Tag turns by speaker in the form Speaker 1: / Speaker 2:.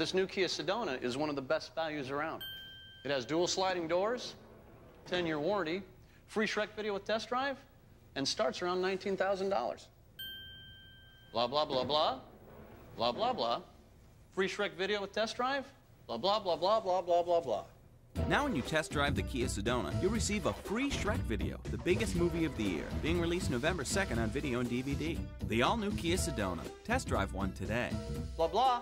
Speaker 1: This new Kia Sedona is one of the best values around. It has dual sliding doors, 10-year warranty, free Shrek video with test drive, and starts around $19,000. Blah, blah, blah, blah. Blah, blah, blah. Free Shrek video with test drive. Blah, blah, blah, blah, blah, blah, blah, blah.
Speaker 2: Now, when you test drive the Kia Sedona, you'll receive a free Shrek video, the biggest movie of the year, being released November 2nd on video and DVD. The all new Kia Sedona. Test drive one today.
Speaker 1: Blah, blah.